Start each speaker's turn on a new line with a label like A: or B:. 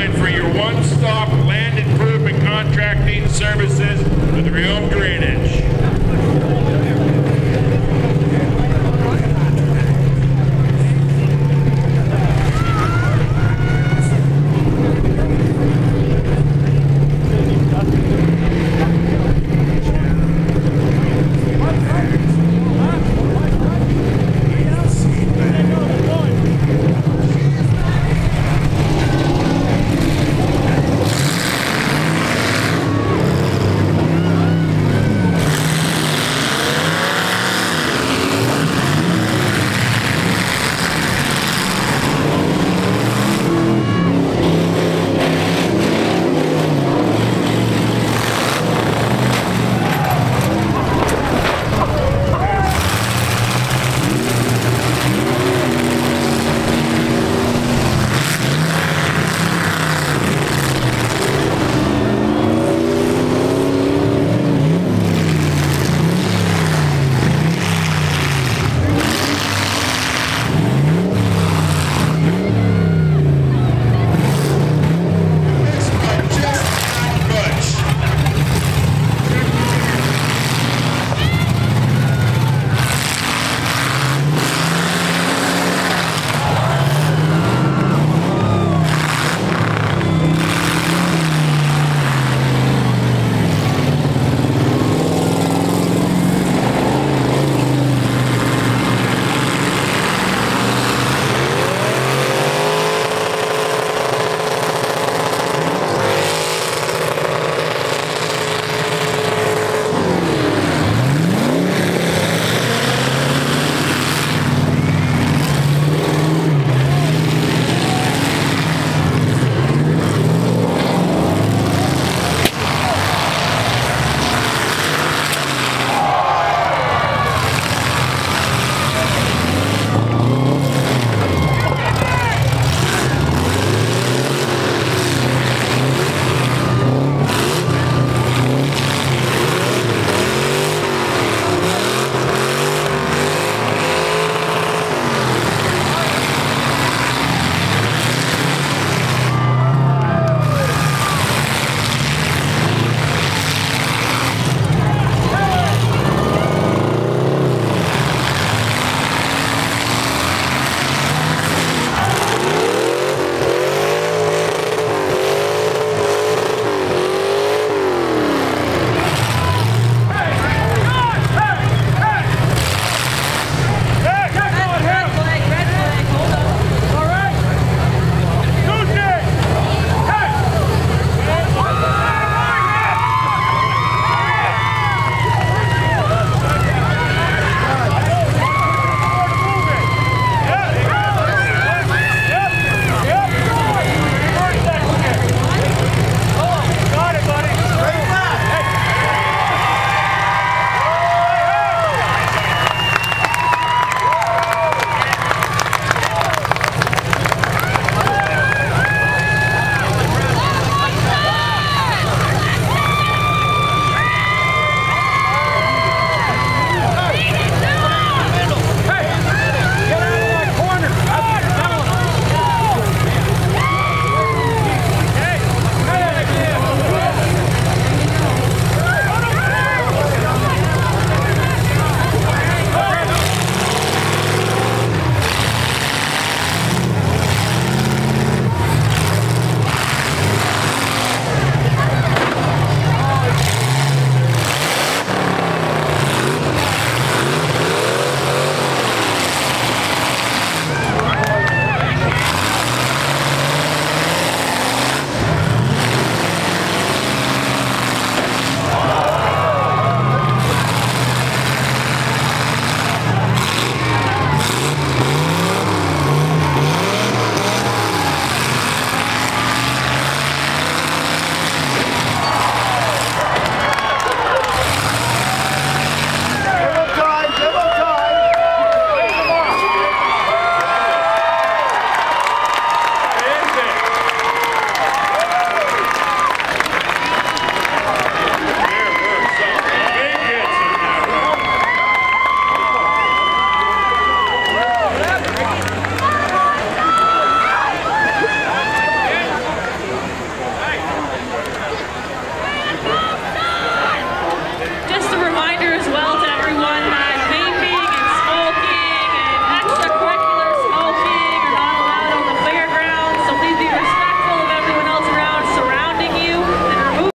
A: For your one-stop land improvement contracting services.